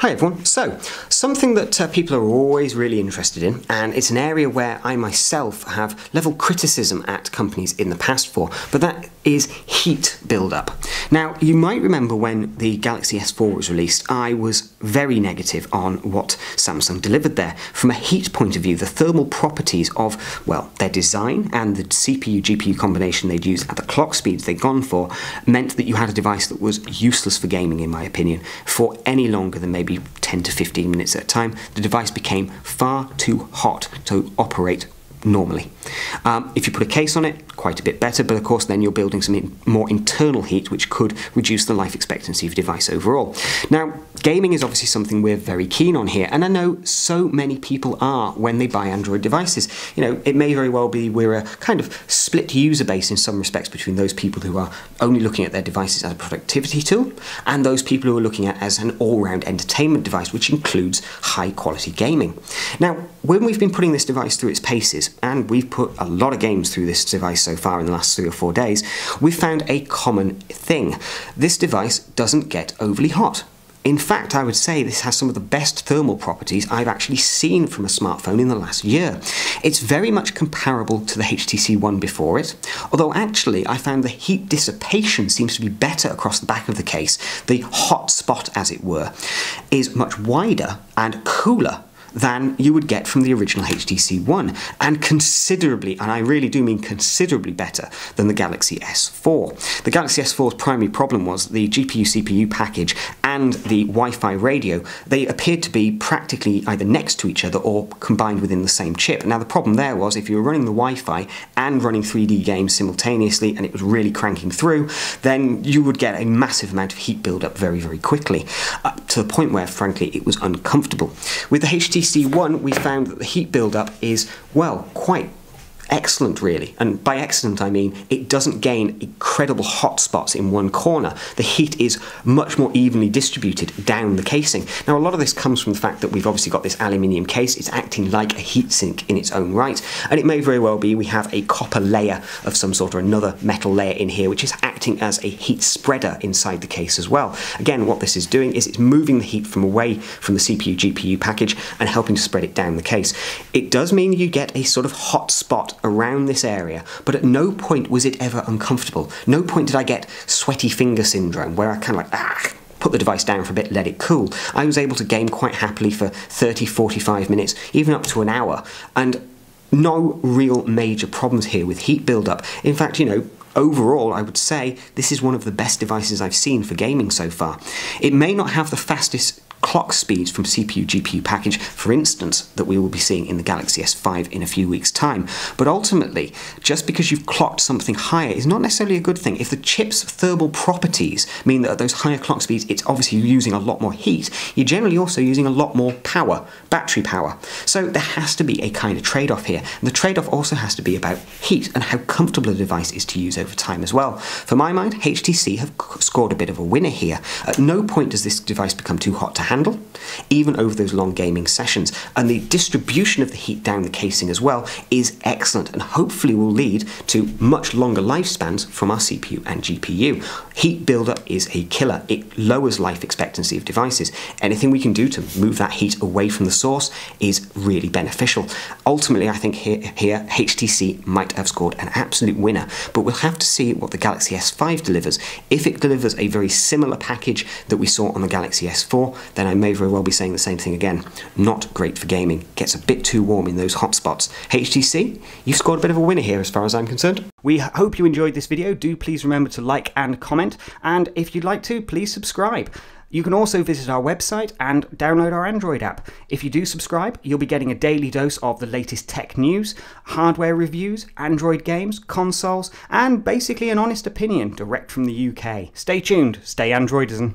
Hi everyone. So, something that uh, people are always really interested in, and it's an area where I myself have level criticism at companies in the past for, but that is heat buildup. Now, you might remember when the Galaxy S4 was released, I was very negative on what Samsung delivered there. From a heat point of view, the thermal properties of, well, their design and the CPU GPU combination they'd used at the clock speeds they'd gone for meant that you had a device that was useless for gaming, in my opinion, for any longer than maybe 10 to 15 minutes at a time. The device became far too hot to operate normally. Um, if you put a case on it, quite a bit better, but of course then you're building some in more internal heat which could reduce the life expectancy of device overall. Now, gaming is obviously something we're very keen on here, and I know so many people are when they buy Android devices. You know, it may very well be we're a kind of split user base in some respects between those people who are only looking at their devices as a productivity tool and those people who are looking at it as an all-round entertainment device, which includes high quality gaming. Now, when we've been putting this device through its paces, and we've put a lot of games through this device so far in the last three or four days, we've found a common thing. This device doesn't get overly hot. In fact, I would say this has some of the best thermal properties I've actually seen from a smartphone in the last year. It's very much comparable to the HTC One before it, although actually I found the heat dissipation seems to be better across the back of the case. The hot spot, as it were, is much wider and cooler than you would get from the original HTC One, and considerably, and I really do mean considerably better than the Galaxy S4. The Galaxy S4's primary problem was the GPU CPU package and the Wi Fi radio. They appeared to be practically either next to each other or combined within the same chip. Now, the problem there was if you were running the Wi Fi and running 3D games simultaneously and it was really cranking through, then you would get a massive amount of heat buildup very, very quickly, uh, to the point where, frankly, it was uncomfortable. With the HTC One, we found that the heat buildup is, well, quite excellent, really. And by excellent, I mean it doesn't gain incredible hot spots in one corner. The heat is much more evenly distributed down the casing. Now, a lot of this comes from the fact that we've obviously got this aluminium case. It's acting like a heatsink in its own right. And it may very well be we have a copper layer of some sort or another metal layer in here, which is acting as a heat spreader inside the case as well. Again, what this is doing is it's moving the heat from away from the CPU GPU package and helping to spread it down the case. It does mean you get a sort of hot spot around this area, but at no point was it ever uncomfortable. No point did I get sweaty finger syndrome where I kind of like, ah, put the device down for a bit, let it cool. I was able to game quite happily for 30, 45 minutes, even up to an hour, and no real major problems here with heat buildup. In fact, you know, overall, I would say this is one of the best devices I've seen for gaming so far. It may not have the fastest clock speeds from CPU GPU package, for instance, that we will be seeing in the Galaxy S5 in a few weeks' time. But ultimately, just because you've clocked something higher is not necessarily a good thing. If the chip's thermal properties mean that at those higher clock speeds it's obviously using a lot more heat, you're generally also using a lot more power, battery power. So there has to be a kind of trade off here. And the trade off also has to be about heat and how comfortable a device is to use over time as well. For my mind, HTC have scored a bit of a winner here. At no point does this device become too hot to handle, even over those long gaming sessions. And the distribution of the heat down the casing as well is excellent and hopefully will lead to much longer lifespans from our CPU and GPU. Heat buildup is a killer. It lowers life expectancy of devices. Anything we can do to move that heat away from the source is really beneficial. Ultimately, I think here, here HTC might have scored an absolute winner, but we'll have to see what the Galaxy S5 delivers. If it delivers a very similar package that we saw on the Galaxy S4, then I may very well be saying the same thing again. Not great for gaming. Gets a bit too warm in those hotspots. HTC, you've scored a bit of a winner here as far as I'm concerned. We hope you enjoyed this video. Do please remember to like and comment. And if you'd like to, please subscribe. You can also visit our website and download our Android app. If you do subscribe, you'll be getting a daily dose of the latest tech news, hardware reviews, Android games, consoles, and basically an honest opinion direct from the UK. Stay tuned, stay Androidizen.